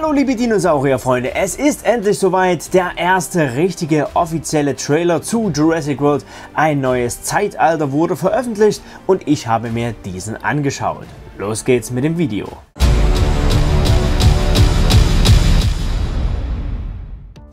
Hallo liebe Dinosaurierfreunde, es ist endlich soweit, der erste richtige offizielle Trailer zu Jurassic World. Ein neues Zeitalter wurde veröffentlicht und ich habe mir diesen angeschaut. Los geht's mit dem Video.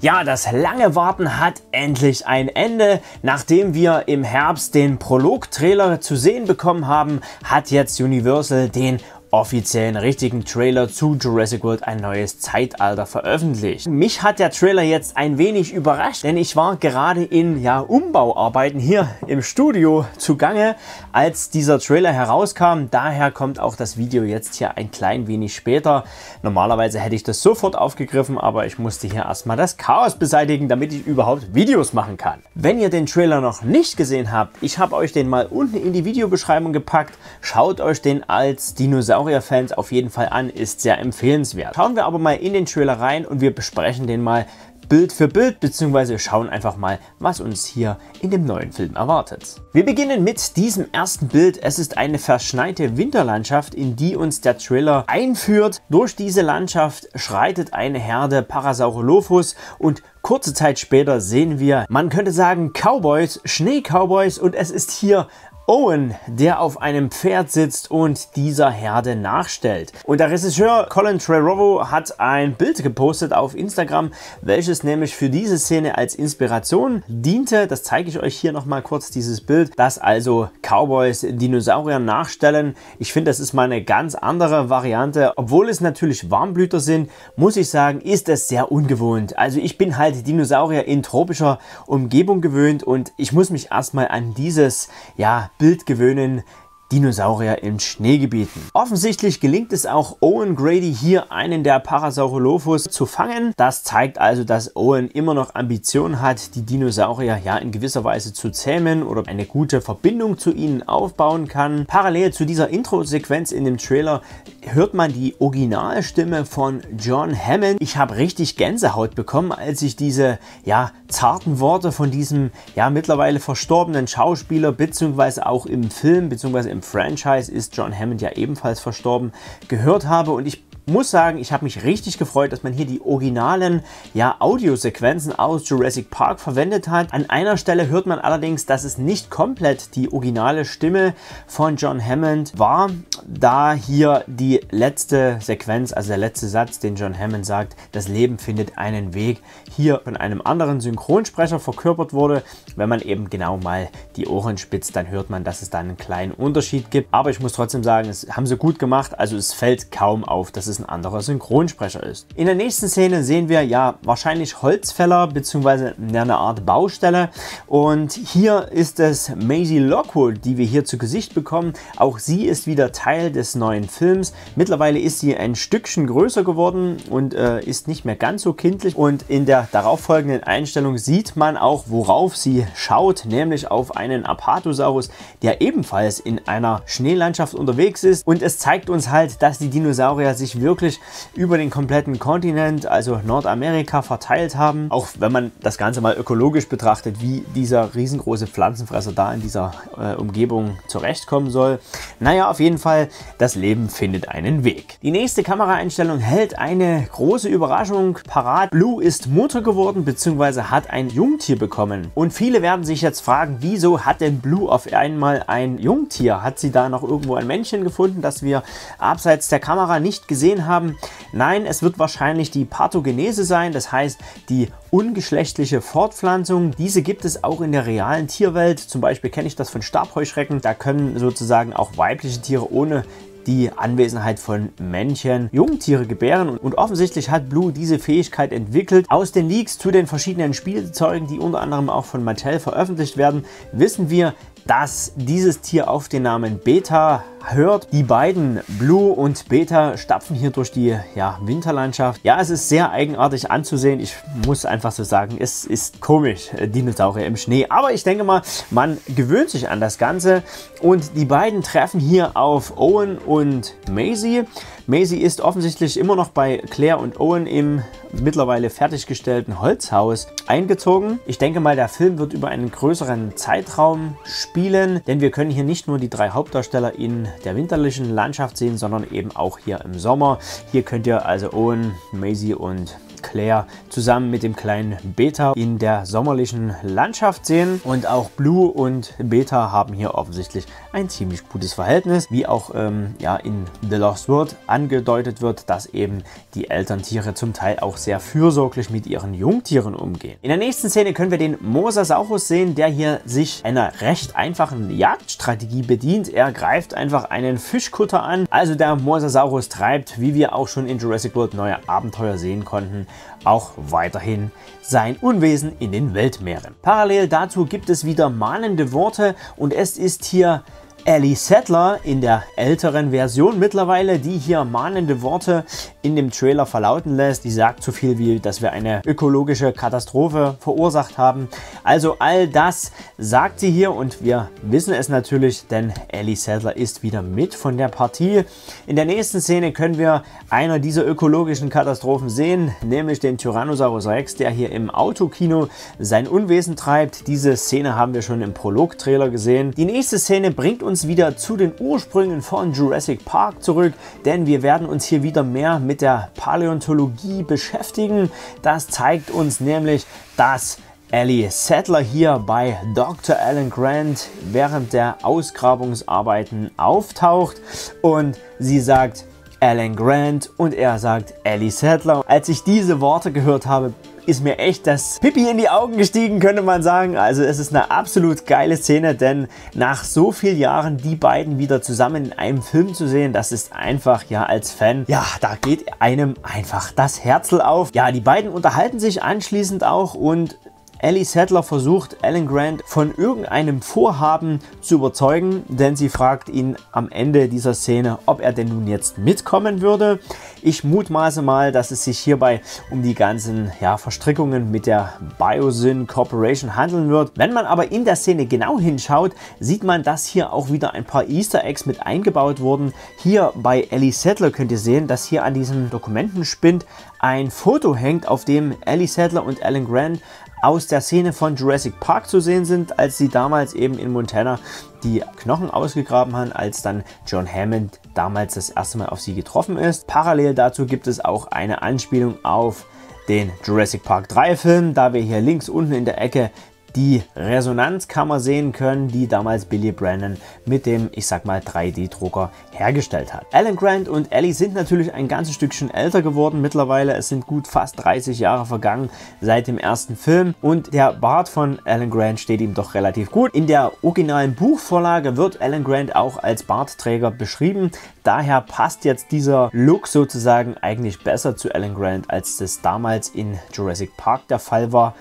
Ja, das lange Warten hat endlich ein Ende. Nachdem wir im Herbst den Prolog-Trailer zu sehen bekommen haben, hat jetzt Universal den offiziellen richtigen Trailer zu Jurassic World ein neues Zeitalter veröffentlicht. Mich hat der Trailer jetzt ein wenig überrascht, denn ich war gerade in ja, Umbauarbeiten hier im Studio zugange, als dieser Trailer herauskam. Daher kommt auch das Video jetzt hier ein klein wenig später. Normalerweise hätte ich das sofort aufgegriffen, aber ich musste hier erstmal das Chaos beseitigen, damit ich überhaupt Videos machen kann. Wenn ihr den Trailer noch nicht gesehen habt, ich habe euch den mal unten in die Videobeschreibung gepackt. Schaut euch den als Dinosaurier Dinosaurier-Fans auf jeden Fall an, ist sehr empfehlenswert. Schauen wir aber mal in den Trailer rein und wir besprechen den mal Bild für Bild, beziehungsweise schauen einfach mal, was uns hier in dem neuen Film erwartet. Wir beginnen mit diesem ersten Bild. Es ist eine verschneite Winterlandschaft, in die uns der Trailer einführt. Durch diese Landschaft schreitet eine Herde Parasaurolophus und kurze Zeit später sehen wir, man könnte sagen, Cowboys, Schnee-Cowboys und es ist hier Owen, der auf einem Pferd sitzt und dieser Herde nachstellt. Und der Regisseur Colin Trevorrow hat ein Bild gepostet auf Instagram, welches nämlich für diese Szene als Inspiration diente. Das zeige ich euch hier nochmal kurz, dieses Bild, das also Cowboys Dinosaurier nachstellen. Ich finde, das ist mal eine ganz andere Variante. Obwohl es natürlich Warmblüter sind, muss ich sagen, ist es sehr ungewohnt. Also ich bin halt Dinosaurier in tropischer Umgebung gewöhnt und ich muss mich erstmal an dieses, ja, Bild gewöhnen, Dinosaurier in Schneegebieten. Offensichtlich gelingt es auch Owen Grady hier einen der Parasaurolophus zu fangen. Das zeigt also, dass Owen immer noch Ambitionen hat, die Dinosaurier ja in gewisser Weise zu zähmen oder eine gute Verbindung zu ihnen aufbauen kann. Parallel zu dieser Intro-Sequenz in dem Trailer hört man die Originalstimme von John Hammond. Ich habe richtig Gänsehaut bekommen, als ich diese ja, zarten Worte von diesem ja mittlerweile verstorbenen Schauspieler beziehungsweise auch im Film beziehungsweise im Franchise ist John Hammond ja ebenfalls verstorben gehört habe. Und ich muss sagen, ich habe mich richtig gefreut, dass man hier die originalen ja, Audiosequenzen aus Jurassic Park verwendet hat. An einer Stelle hört man allerdings, dass es nicht komplett die originale Stimme von John Hammond war, da hier die letzte Sequenz, also der letzte Satz, den John Hammond sagt, das Leben findet einen Weg, hier von einem anderen Synchronsprecher verkörpert wurde. Wenn man eben genau mal die Ohren spitzt, dann hört man, dass es da einen kleinen Unterschied gibt. Aber ich muss trotzdem sagen, es haben sie gut gemacht. Also es fällt kaum auf, dass es ein anderer Synchronsprecher ist. In der nächsten Szene sehen wir ja wahrscheinlich Holzfäller bzw. eine Art Baustelle. Und hier ist es Maisie Lockwood, die wir hier zu Gesicht bekommen. Auch sie ist wieder Teil des neuen Films. Mittlerweile ist sie ein Stückchen größer geworden und äh, ist nicht mehr ganz so kindlich. Und in der darauffolgenden Einstellung sieht man auch, worauf sie schaut, nämlich auf einen Apatosaurus, der ebenfalls in einer Schneelandschaft unterwegs ist. Und es zeigt uns halt, dass die Dinosaurier sich wirklich über den kompletten Kontinent, also Nordamerika, verteilt haben. Auch wenn man das Ganze mal ökologisch betrachtet, wie dieser riesengroße Pflanzenfresser da in dieser äh, Umgebung zurechtkommen soll. Naja, auf jeden Fall, das Leben findet einen Weg. Die nächste Kameraeinstellung hält eine große Überraschung parat. Blue ist Mutter geworden bzw. hat ein Jungtier bekommen. Und viele werden sich jetzt fragen, wieso hat denn Blue auf einmal ein Jungtier? Hat sie da noch irgendwo ein Männchen gefunden, das wir abseits der Kamera nicht gesehen haben? Nein, es wird wahrscheinlich die Parthogenese sein, das heißt die ungeschlechtliche Fortpflanzung. Diese gibt es auch in der realen Tierwelt. Zum Beispiel kenne ich das von Stabheuschrecken. Da können sozusagen auch weibliche Tiere ohne die Anwesenheit von Männchen Jungtiere gebären und offensichtlich hat Blue diese Fähigkeit entwickelt. Aus den Leaks zu den verschiedenen Spielzeugen, die unter anderem auch von Mattel veröffentlicht werden, wissen wir, dass dieses Tier auf den Namen Beta hört. Die beiden Blue und Beta stapfen hier durch die ja, Winterlandschaft. Ja, es ist sehr eigenartig anzusehen. Ich muss einfach so sagen, es ist komisch, äh, Dinosaurier im Schnee. Aber ich denke mal, man gewöhnt sich an das Ganze. Und die beiden treffen hier auf Owen und Maisie. Maisie ist offensichtlich immer noch bei Claire und Owen im mittlerweile fertiggestellten Holzhaus eingezogen. Ich denke mal, der Film wird über einen größeren Zeitraum spielen, denn wir können hier nicht nur die drei Hauptdarsteller in der winterlichen Landschaft sehen, sondern eben auch hier im Sommer. Hier könnt ihr also Owen, Maisie und Claire zusammen mit dem kleinen Beta in der sommerlichen Landschaft sehen. Und auch Blue und Beta haben hier offensichtlich ein ziemlich gutes Verhältnis, wie auch ähm, ja, in The Lost World angedeutet wird, dass eben die Elterntiere zum Teil auch sehr fürsorglich mit ihren Jungtieren umgehen. In der nächsten Szene können wir den Mosasaurus sehen, der hier sich einer recht einfachen Jagdstrategie bedient. Er greift einfach einen Fischkutter an. Also der Mosasaurus treibt, wie wir auch schon in Jurassic World neue Abenteuer sehen konnten, auch weiterhin sein Unwesen in den Weltmeeren. Parallel dazu gibt es wieder mahnende Worte und es ist hier Ellie Settler in der älteren Version mittlerweile, die hier mahnende Worte in dem Trailer verlauten lässt. Die sagt so viel wie, dass wir eine ökologische Katastrophe verursacht haben. Also all das sagt sie hier und wir wissen es natürlich, denn Ellie Settler ist wieder mit von der Partie. In der nächsten Szene können wir einer dieser ökologischen Katastrophen sehen, nämlich den Tyrannosaurus Rex, der hier im Autokino sein Unwesen treibt. Diese Szene haben wir schon im Prolog-Trailer gesehen. Die nächste Szene bringt uns uns wieder zu den Ursprüngen von Jurassic Park zurück, denn wir werden uns hier wieder mehr mit der Paläontologie beschäftigen. Das zeigt uns nämlich, dass Ellie Sattler hier bei Dr. Alan Grant während der Ausgrabungsarbeiten auftaucht und sie sagt Alan Grant und er sagt Ellie Sattler. Als ich diese Worte gehört habe, ist mir echt das Pipi in die Augen gestiegen, könnte man sagen. Also es ist eine absolut geile Szene, denn nach so vielen Jahren die beiden wieder zusammen in einem Film zu sehen, das ist einfach, ja, als Fan, ja, da geht einem einfach das Herzl auf. Ja, die beiden unterhalten sich anschließend auch und Ellie Sattler versucht Alan Grant von irgendeinem Vorhaben zu überzeugen, denn sie fragt ihn am Ende dieser Szene, ob er denn nun jetzt mitkommen würde. Ich mutmaße mal, dass es sich hierbei um die ganzen ja, Verstrickungen mit der Biosyn Corporation handeln wird. Wenn man aber in der Szene genau hinschaut, sieht man, dass hier auch wieder ein paar Easter Eggs mit eingebaut wurden. Hier bei Ellie Sattler könnt ihr sehen, dass hier an diesem Dokumentenspind ein Foto hängt, auf dem Ellie Sattler und Alan Grant aus der Szene von Jurassic Park zu sehen sind, als sie damals eben in Montana die Knochen ausgegraben haben, als dann John Hammond damals das erste Mal auf sie getroffen ist. Parallel dazu gibt es auch eine Anspielung auf den Jurassic Park 3 Film, da wir hier links unten in der Ecke die Resonanzkammer sehen können, die damals Billy Brandon mit dem, ich sag mal, 3D-Drucker hergestellt hat. Alan Grant und Ellie sind natürlich ein ganzes Stückchen älter geworden mittlerweile. Es sind gut fast 30 Jahre vergangen seit dem ersten Film und der Bart von Alan Grant steht ihm doch relativ gut. In der originalen Buchvorlage wird Alan Grant auch als Bartträger beschrieben. Daher passt jetzt dieser Look sozusagen eigentlich besser zu Alan Grant, als das damals in Jurassic Park der Fall war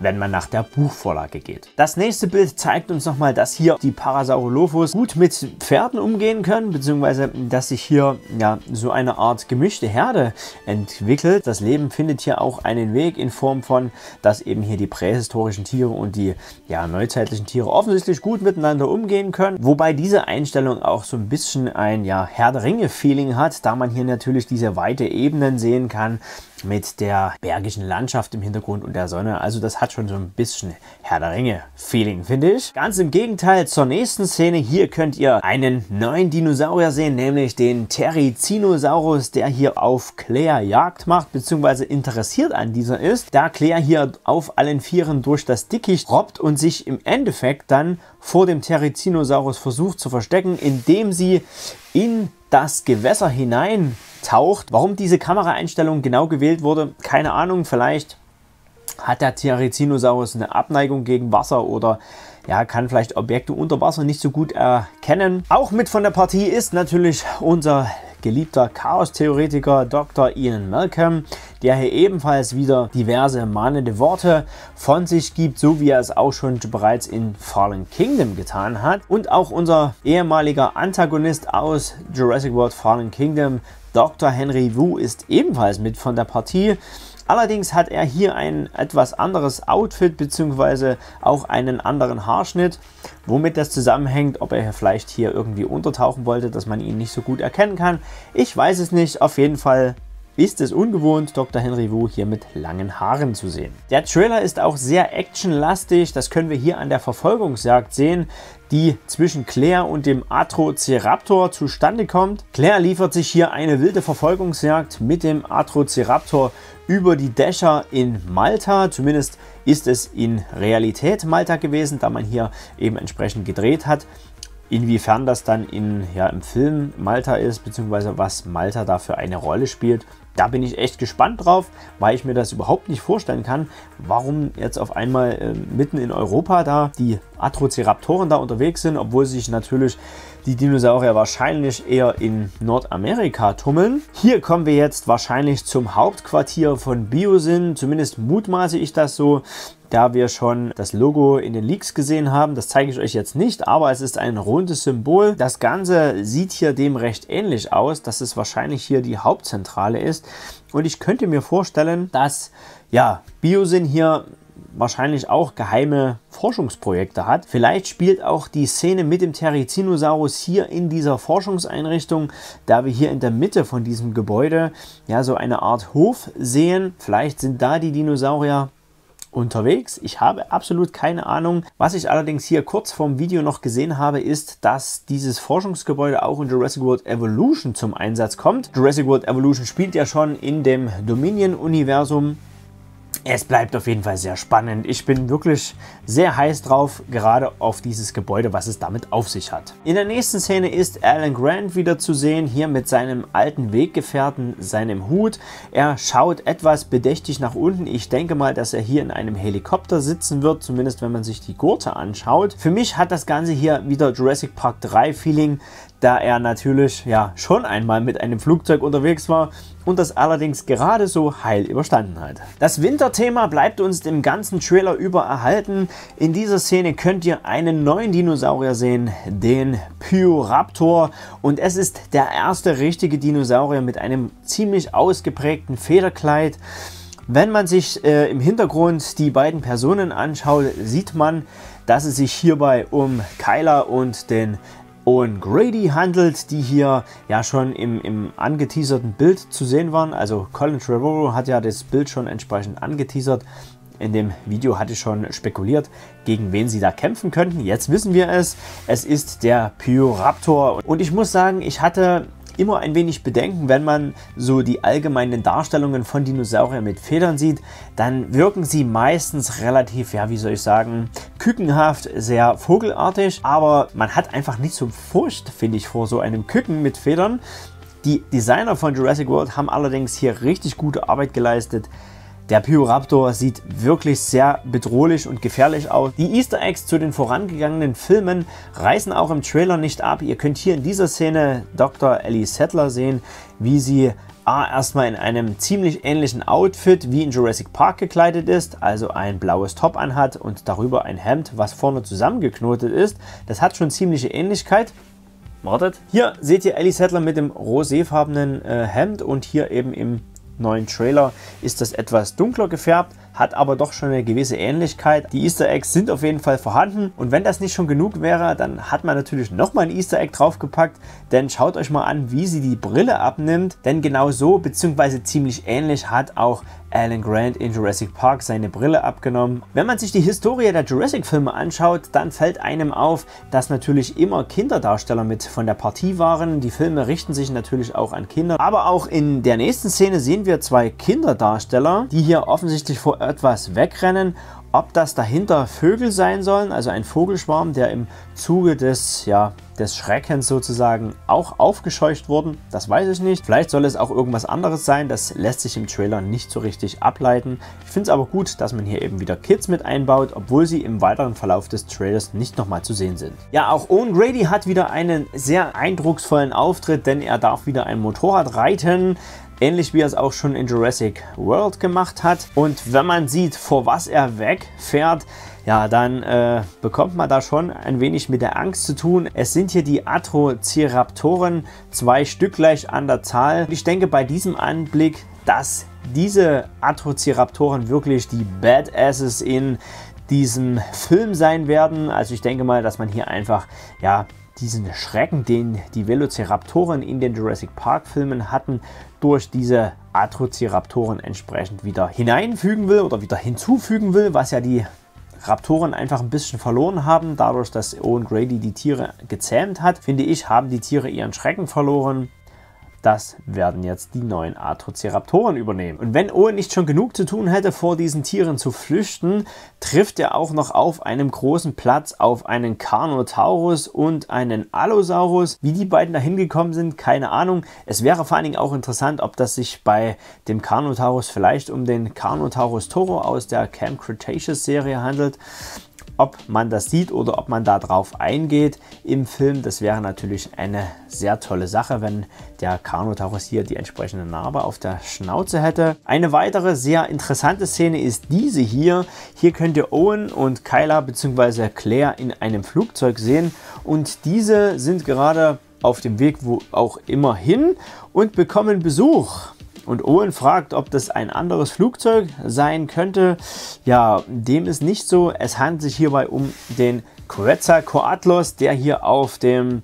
wenn man nach der Buchvorlage geht. Das nächste Bild zeigt uns nochmal, dass hier die Parasaurolophus gut mit Pferden umgehen können, beziehungsweise dass sich hier ja, so eine Art gemischte Herde entwickelt. Das Leben findet hier auch einen Weg in Form von, dass eben hier die prähistorischen Tiere und die ja, neuzeitlichen Tiere offensichtlich gut miteinander umgehen können. Wobei diese Einstellung auch so ein bisschen ein ja, Herr der Ringe-Feeling hat, da man hier natürlich diese weite Ebenen sehen kann, mit der bergischen Landschaft im Hintergrund und der Sonne. Also das hat schon so ein bisschen Herr der Ringe-Feeling, finde ich. Ganz im Gegenteil zur nächsten Szene. Hier könnt ihr einen neuen Dinosaurier sehen, nämlich den Therizinosaurus, der hier auf Claire Jagd macht, beziehungsweise interessiert an dieser ist. Da Claire hier auf allen Vieren durch das Dickicht robbt und sich im Endeffekt dann vor dem Therizinosaurus versucht zu verstecken, indem sie in das Gewässer hinein taucht. Warum diese Kameraeinstellung genau gewählt wurde, keine Ahnung. Vielleicht hat der Therizinosaurus eine Abneigung gegen Wasser oder ja, kann vielleicht Objekte unter Wasser nicht so gut erkennen. Auch mit von der Partie ist natürlich unser geliebter Chaos-Theoretiker Dr. Ian Malcolm, der hier ebenfalls wieder diverse mahnende Worte von sich gibt, so wie er es auch schon bereits in Fallen Kingdom getan hat. Und auch unser ehemaliger Antagonist aus Jurassic World Fallen Kingdom, Dr. Henry Wu, ist ebenfalls mit von der Partie. Allerdings hat er hier ein etwas anderes Outfit bzw. auch einen anderen Haarschnitt, womit das zusammenhängt, ob er vielleicht hier irgendwie untertauchen wollte, dass man ihn nicht so gut erkennen kann. Ich weiß es nicht, auf jeden Fall ist es ungewohnt, Dr. Henry Wu hier mit langen Haaren zu sehen. Der Trailer ist auch sehr actionlastig, das können wir hier an der Verfolgungsjagd sehen, die zwischen Claire und dem Atrociraptor zustande kommt. Claire liefert sich hier eine wilde Verfolgungsjagd mit dem Atrociraptor über die Dächer in Malta. Zumindest ist es in Realität Malta gewesen, da man hier eben entsprechend gedreht hat. Inwiefern das dann in, ja, im Film Malta ist, beziehungsweise was Malta da für eine Rolle spielt, da bin ich echt gespannt drauf, weil ich mir das überhaupt nicht vorstellen kann, warum jetzt auf einmal äh, mitten in Europa da die Atrociraptoren da unterwegs sind, obwohl sich natürlich die Dinosaurier wahrscheinlich eher in Nordamerika tummeln. Hier kommen wir jetzt wahrscheinlich zum Hauptquartier von Biosyn, zumindest mutmaße ich das so da wir schon das Logo in den Leaks gesehen haben. Das zeige ich euch jetzt nicht, aber es ist ein rundes Symbol. Das Ganze sieht hier dem recht ähnlich aus, dass es wahrscheinlich hier die Hauptzentrale ist. Und ich könnte mir vorstellen, dass ja, Biosyn hier wahrscheinlich auch geheime Forschungsprojekte hat. Vielleicht spielt auch die Szene mit dem Therizinosaurus hier in dieser Forschungseinrichtung, da wir hier in der Mitte von diesem Gebäude ja so eine Art Hof sehen. Vielleicht sind da die Dinosaurier unterwegs. Ich habe absolut keine Ahnung. Was ich allerdings hier kurz vorm Video noch gesehen habe, ist, dass dieses Forschungsgebäude auch in Jurassic World Evolution zum Einsatz kommt. Jurassic World Evolution spielt ja schon in dem Dominion-Universum es bleibt auf jeden Fall sehr spannend. Ich bin wirklich sehr heiß drauf, gerade auf dieses Gebäude, was es damit auf sich hat. In der nächsten Szene ist Alan Grant wieder zu sehen, hier mit seinem alten Weggefährten, seinem Hut. Er schaut etwas bedächtig nach unten. Ich denke mal, dass er hier in einem Helikopter sitzen wird, zumindest wenn man sich die Gurte anschaut. Für mich hat das Ganze hier wieder Jurassic Park 3 Feeling da er natürlich ja schon einmal mit einem Flugzeug unterwegs war und das allerdings gerade so heil überstanden hat. Das Winterthema bleibt uns dem ganzen Trailer über erhalten. In dieser Szene könnt ihr einen neuen Dinosaurier sehen, den Pyoraptor und es ist der erste richtige Dinosaurier mit einem ziemlich ausgeprägten Federkleid. Wenn man sich äh, im Hintergrund die beiden Personen anschaut, sieht man, dass es sich hierbei um Kyla und den und Grady handelt, die hier ja schon im, im angeteaserten Bild zu sehen waren. Also Colin Trevorrow hat ja das Bild schon entsprechend angeteasert. In dem Video hatte ich schon spekuliert, gegen wen sie da kämpfen könnten. Jetzt wissen wir es. Es ist der Pyoraptor. Und ich muss sagen, ich hatte immer ein wenig Bedenken, wenn man so die allgemeinen Darstellungen von Dinosauriern mit Federn sieht, dann wirken sie meistens relativ, ja, wie soll ich sagen, kükenhaft, sehr vogelartig, aber man hat einfach nicht so Furcht, finde ich, vor so einem Küken mit Federn. Die Designer von Jurassic World haben allerdings hier richtig gute Arbeit geleistet. Der Pyoraptor sieht wirklich sehr bedrohlich und gefährlich aus. Die Easter Eggs zu den vorangegangenen Filmen reißen auch im Trailer nicht ab. Ihr könnt hier in dieser Szene Dr. Ellie Settler sehen, wie sie A, erstmal in einem ziemlich ähnlichen Outfit wie in Jurassic Park gekleidet ist, also ein blaues Top anhat und darüber ein Hemd, was vorne zusammengeknotet ist. Das hat schon ziemliche Ähnlichkeit. Wartet. Hier seht ihr Ellie Settler mit dem roséfarbenen äh, Hemd und hier eben im neuen Trailer. Ist das etwas dunkler gefärbt, hat aber doch schon eine gewisse Ähnlichkeit. Die Easter Eggs sind auf jeden Fall vorhanden und wenn das nicht schon genug wäre, dann hat man natürlich nochmal ein Easter Egg draufgepackt, denn schaut euch mal an, wie sie die Brille abnimmt, denn genau so bzw. ziemlich ähnlich hat auch Alan Grant in Jurassic Park seine Brille abgenommen. Wenn man sich die Historie der Jurassic-Filme anschaut, dann fällt einem auf, dass natürlich immer Kinderdarsteller mit von der Partie waren. Die Filme richten sich natürlich auch an Kinder. Aber auch in der nächsten Szene sehen wir zwei Kinderdarsteller, die hier offensichtlich vor etwas wegrennen. Ob das dahinter Vögel sein sollen, also ein Vogelschwarm, der im Zuge des, ja, des Schreckens sozusagen auch aufgescheucht wurden, das weiß ich nicht. Vielleicht soll es auch irgendwas anderes sein, das lässt sich im Trailer nicht so richtig ableiten. Ich finde es aber gut, dass man hier eben wieder Kids mit einbaut, obwohl sie im weiteren Verlauf des Trailers nicht nochmal zu sehen sind. Ja, auch Owen Grady hat wieder einen sehr eindrucksvollen Auftritt, denn er darf wieder ein Motorrad reiten. Ähnlich wie er es auch schon in Jurassic World gemacht hat. Und wenn man sieht, vor was er wegfährt, ja, dann äh, bekommt man da schon ein wenig mit der Angst zu tun. Es sind hier die Atrociraptoren, zwei Stück gleich an der Zahl. Ich denke, bei diesem Anblick dass diese Atrociraptoren wirklich die Badasses in diesem Film sein werden. Also ich denke mal, dass man hier einfach ja diesen Schrecken, den die Velociraptoren in den Jurassic Park Filmen hatten, durch diese Atrociraptoren entsprechend wieder hineinfügen will oder wieder hinzufügen will, was ja die Raptoren einfach ein bisschen verloren haben, dadurch, dass Owen Grady die Tiere gezähmt hat, finde ich, haben die Tiere ihren Schrecken verloren. Das werden jetzt die neuen Atrociraptoren übernehmen. Und wenn Owen nicht schon genug zu tun hätte, vor diesen Tieren zu flüchten, trifft er auch noch auf einem großen Platz auf einen Carnotaurus und einen Allosaurus. Wie die beiden da hingekommen sind, keine Ahnung. Es wäre vor allen Dingen auch interessant, ob das sich bei dem Carnotaurus vielleicht um den Carnotaurus Toro aus der Camp Cretaceous Serie handelt ob man das sieht oder ob man darauf eingeht im Film. Das wäre natürlich eine sehr tolle Sache, wenn der Carnotaurus hier die entsprechende Narbe auf der Schnauze hätte. Eine weitere sehr interessante Szene ist diese hier. Hier könnt ihr Owen und Kyla bzw. Claire in einem Flugzeug sehen und diese sind gerade auf dem Weg wo auch immer hin und bekommen Besuch. Und Owen fragt, ob das ein anderes Flugzeug sein könnte. Ja, dem ist nicht so. Es handelt sich hierbei um den Quetzalcoatlos, der hier auf dem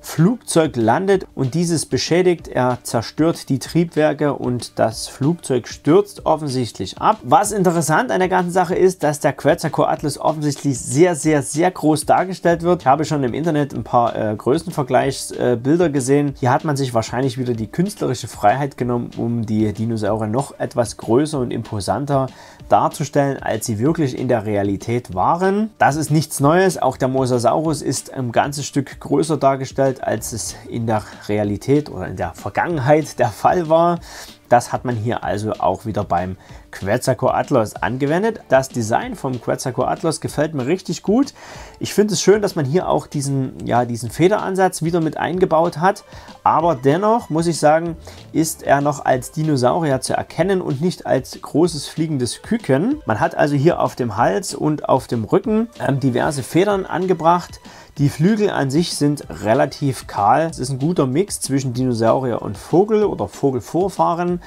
Flugzeug landet und dieses beschädigt. Er zerstört die Triebwerke und das Flugzeug stürzt offensichtlich ab. Was interessant an der ganzen Sache ist, dass der Quetzalcoatlus offensichtlich sehr, sehr, sehr groß dargestellt wird. Ich habe schon im Internet ein paar äh, Größenvergleichsbilder äh, gesehen. Hier hat man sich wahrscheinlich wieder die künstlerische Freiheit genommen, um die Dinosaurier noch etwas größer und imposanter darzustellen, als sie wirklich in der Realität waren. Das ist nichts Neues. Auch der Mosasaurus ist ein ganzes Stück größer dargestellt als es in der Realität oder in der Vergangenheit der Fall war. Das hat man hier also auch wieder beim Quetzalcoatlos angewendet. Das Design vom Quetzalcoatlos gefällt mir richtig gut. Ich finde es schön, dass man hier auch diesen, ja, diesen Federansatz wieder mit eingebaut hat. Aber dennoch muss ich sagen, ist er noch als Dinosaurier zu erkennen und nicht als großes fliegendes Küken. Man hat also hier auf dem Hals und auf dem Rücken ähm, diverse Federn angebracht. Die Flügel an sich sind relativ kahl. Es ist ein guter Mix zwischen Dinosaurier und Vogel oder Vogelvorfahren.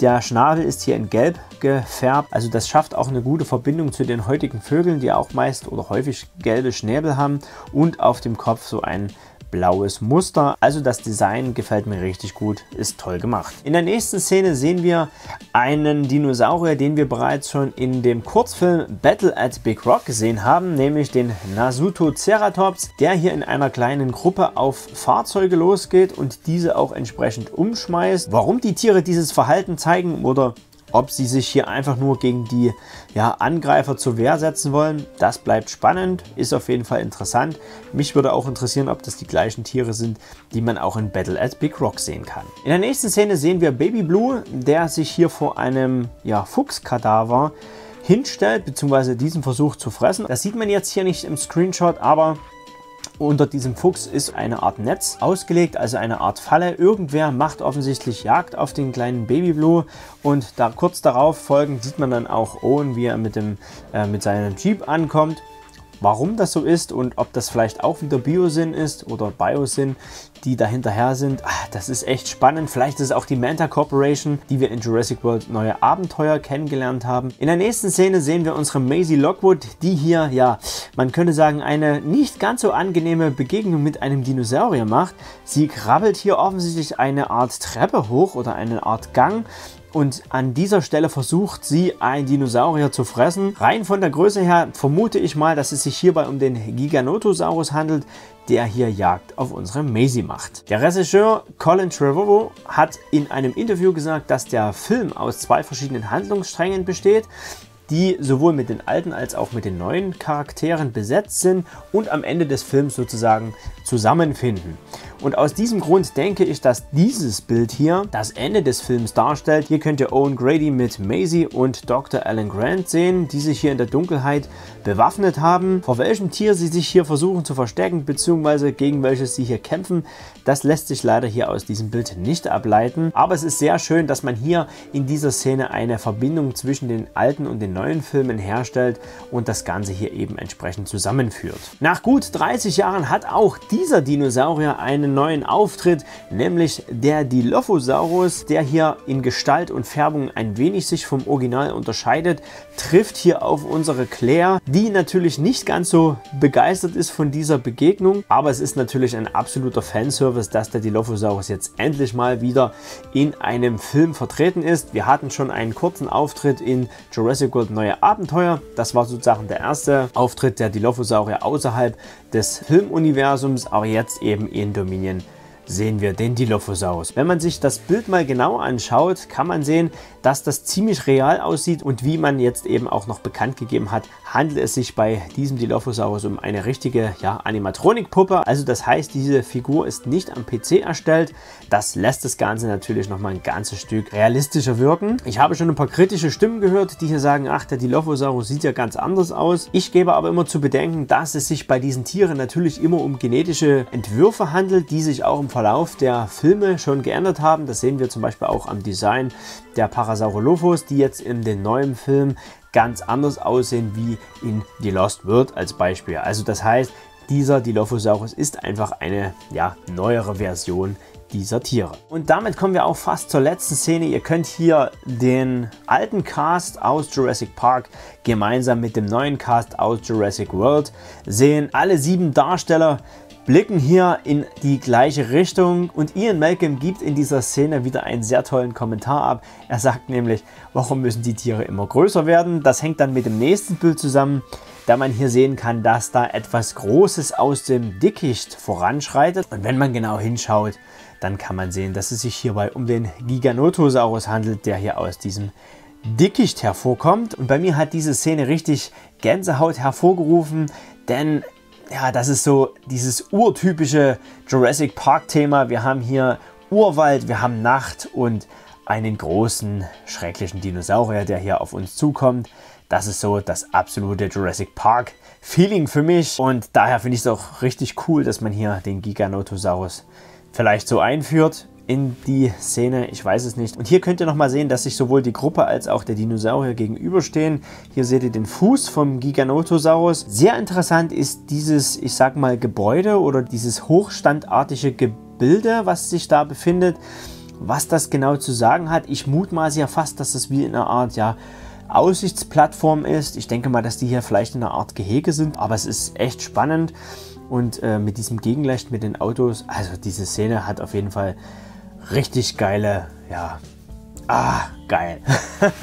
Der Schnabel ist hier in Gelb gefärbt, also das schafft auch eine gute Verbindung zu den heutigen Vögeln, die auch meist oder häufig gelbe Schnäbel haben und auf dem Kopf so ein blaues Muster. Also das Design gefällt mir richtig gut, ist toll gemacht. In der nächsten Szene sehen wir einen Dinosaurier, den wir bereits schon in dem Kurzfilm Battle at Big Rock gesehen haben, nämlich den Nasutoceratops, der hier in einer kleinen Gruppe auf Fahrzeuge losgeht und diese auch entsprechend umschmeißt. Warum die Tiere dieses Verhalten zeigen oder ob sie sich hier einfach nur gegen die ja, Angreifer zur Wehr setzen wollen, das bleibt spannend, ist auf jeden Fall interessant. Mich würde auch interessieren, ob das die gleichen Tiere sind, die man auch in Battle at Big Rock sehen kann. In der nächsten Szene sehen wir Baby Blue, der sich hier vor einem ja, Fuchskadaver hinstellt, beziehungsweise diesen Versuch zu fressen. Das sieht man jetzt hier nicht im Screenshot, aber unter diesem Fuchs ist eine Art Netz ausgelegt, also eine Art Falle. Irgendwer macht offensichtlich Jagd auf den kleinen Baby Blue und da kurz darauf folgend sieht man dann auch Owen, wie er mit, dem, äh, mit seinem Jeep ankommt. Warum das so ist und ob das vielleicht auch wieder Biosyn ist oder Biosyn, die dahinterher sind, ach, das ist echt spannend. Vielleicht ist es auch die Manta Corporation, die wir in Jurassic World neue Abenteuer kennengelernt haben. In der nächsten Szene sehen wir unsere Maisie Lockwood, die hier, ja, man könnte sagen, eine nicht ganz so angenehme Begegnung mit einem Dinosaurier macht. Sie krabbelt hier offensichtlich eine Art Treppe hoch oder eine Art Gang und an dieser Stelle versucht sie, einen Dinosaurier zu fressen. Rein von der Größe her vermute ich mal, dass es sich hierbei um den Giganotosaurus handelt, der hier Jagd auf unsere Maisie macht. Der Regisseur Colin Trevorrow hat in einem Interview gesagt, dass der Film aus zwei verschiedenen Handlungssträngen besteht die sowohl mit den alten als auch mit den neuen Charakteren besetzt sind und am Ende des Films sozusagen zusammenfinden. Und aus diesem Grund denke ich, dass dieses Bild hier das Ende des Films darstellt. Hier könnt ihr Owen Grady mit Maisie und Dr. Alan Grant sehen, die sich hier in der Dunkelheit bewaffnet haben. Vor welchem Tier sie sich hier versuchen zu verstecken, beziehungsweise gegen welches sie hier kämpfen, das lässt sich leider hier aus diesem Bild nicht ableiten. Aber es ist sehr schön, dass man hier in dieser Szene eine Verbindung zwischen den alten und den neuen Filmen herstellt und das Ganze hier eben entsprechend zusammenführt. Nach gut 30 Jahren hat auch dieser Dinosaurier einen einen neuen Auftritt, nämlich der Dilophosaurus, der hier in Gestalt und Färbung ein wenig sich vom Original unterscheidet, trifft hier auf unsere Claire, die natürlich nicht ganz so begeistert ist von dieser Begegnung, aber es ist natürlich ein absoluter Fanservice, dass der Dilophosaurus jetzt endlich mal wieder in einem Film vertreten ist. Wir hatten schon einen kurzen Auftritt in Jurassic World Neue Abenteuer. Das war sozusagen der erste Auftritt der Dilophosaurier außerhalb des Filmuniversums, aber jetzt eben in Dominion opinion sehen wir den Dilophosaurus. Wenn man sich das Bild mal genau anschaut, kann man sehen, dass das ziemlich real aussieht und wie man jetzt eben auch noch bekannt gegeben hat, handelt es sich bei diesem Dilophosaurus um eine richtige ja, Animatronik-Puppe. Also das heißt, diese Figur ist nicht am PC erstellt. Das lässt das Ganze natürlich noch mal ein ganzes Stück realistischer wirken. Ich habe schon ein paar kritische Stimmen gehört, die hier sagen, ach, der Dilophosaurus sieht ja ganz anders aus. Ich gebe aber immer zu bedenken, dass es sich bei diesen Tieren natürlich immer um genetische Entwürfe handelt, die sich auch im Verlauf der Filme schon geändert haben. Das sehen wir zum Beispiel auch am Design der Parasaurolophus, die jetzt in den neuen Film ganz anders aussehen wie in The Lost World als Beispiel. Also das heißt, dieser Dilophosaurus ist einfach eine ja, neuere Version dieser Tiere. Und damit kommen wir auch fast zur letzten Szene. Ihr könnt hier den alten Cast aus Jurassic Park gemeinsam mit dem neuen Cast aus Jurassic World sehen. Alle sieben Darsteller blicken hier in die gleiche Richtung und Ian Malcolm gibt in dieser Szene wieder einen sehr tollen Kommentar ab. Er sagt nämlich, warum müssen die Tiere immer größer werden? Das hängt dann mit dem nächsten Bild zusammen, da man hier sehen kann, dass da etwas Großes aus dem Dickicht voranschreitet. Und wenn man genau hinschaut, dann kann man sehen, dass es sich hierbei um den Giganotosaurus handelt, der hier aus diesem Dickicht hervorkommt. Und bei mir hat diese Szene richtig Gänsehaut hervorgerufen, denn ja, das ist so dieses urtypische Jurassic Park Thema. Wir haben hier Urwald, wir haben Nacht und einen großen, schrecklichen Dinosaurier, der hier auf uns zukommt. Das ist so das absolute Jurassic Park Feeling für mich und daher finde ich es auch richtig cool, dass man hier den Giganotosaurus vielleicht so einführt in die Szene, ich weiß es nicht. Und hier könnt ihr nochmal sehen, dass sich sowohl die Gruppe als auch der Dinosaurier gegenüberstehen. Hier seht ihr den Fuß vom Giganotosaurus. Sehr interessant ist dieses, ich sag mal, Gebäude oder dieses hochstandartige Gebilde, was sich da befindet. Was das genau zu sagen hat, ich mutmaße ja fast, dass das wie in einer Art, ja, Aussichtsplattform ist. Ich denke mal, dass die hier vielleicht in einer Art Gehege sind, aber es ist echt spannend. Und äh, mit diesem Gegenlicht mit den Autos, also diese Szene hat auf jeden Fall richtig geile, ja, ah, geil.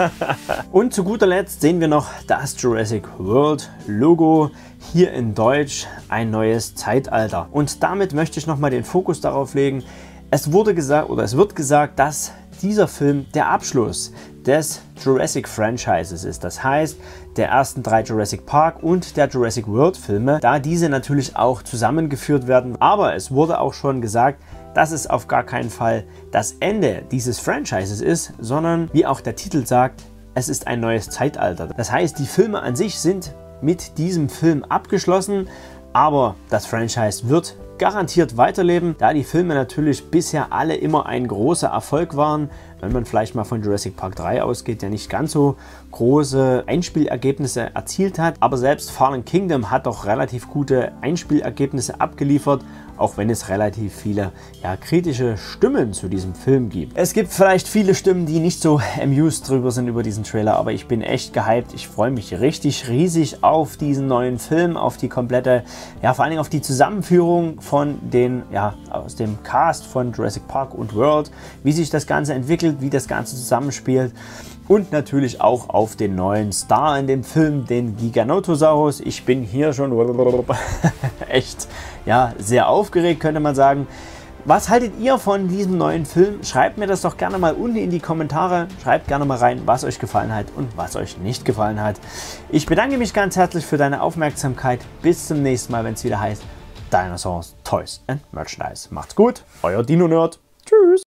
und zu guter Letzt sehen wir noch das Jurassic World Logo, hier in Deutsch ein neues Zeitalter. Und damit möchte ich nochmal den Fokus darauf legen, es wurde gesagt oder es wird gesagt, dass dieser Film der Abschluss des Jurassic Franchises ist. Das heißt, der ersten drei Jurassic Park und der Jurassic World Filme, da diese natürlich auch zusammengeführt werden. Aber es wurde auch schon gesagt, dass es auf gar keinen Fall das Ende dieses Franchises ist, sondern wie auch der Titel sagt, es ist ein neues Zeitalter. Das heißt, die Filme an sich sind mit diesem Film abgeschlossen, aber das Franchise wird garantiert weiterleben, da die Filme natürlich bisher alle immer ein großer Erfolg waren. Wenn man vielleicht mal von Jurassic Park 3 ausgeht, der nicht ganz so große Einspielergebnisse erzielt hat. Aber selbst Fallen Kingdom hat doch relativ gute Einspielergebnisse abgeliefert auch wenn es relativ viele ja, kritische Stimmen zu diesem Film gibt. Es gibt vielleicht viele Stimmen, die nicht so amused drüber sind über diesen Trailer, aber ich bin echt gehypt. Ich freue mich richtig riesig auf diesen neuen Film, auf die komplette, ja vor allen Dingen auf die Zusammenführung von den, ja, aus dem Cast von Jurassic Park und World, wie sich das Ganze entwickelt, wie das Ganze zusammenspielt und natürlich auch auf den neuen Star in dem Film, den Giganotosaurus. Ich bin hier schon echt ja, sehr aufgeregt, könnte man sagen. Was haltet ihr von diesem neuen Film? Schreibt mir das doch gerne mal unten in die Kommentare. Schreibt gerne mal rein, was euch gefallen hat und was euch nicht gefallen hat. Ich bedanke mich ganz herzlich für deine Aufmerksamkeit. Bis zum nächsten Mal, wenn es wieder heißt Dinosaurs, Toys and Merchandise. Macht's gut, euer Dino-Nerd. Tschüss.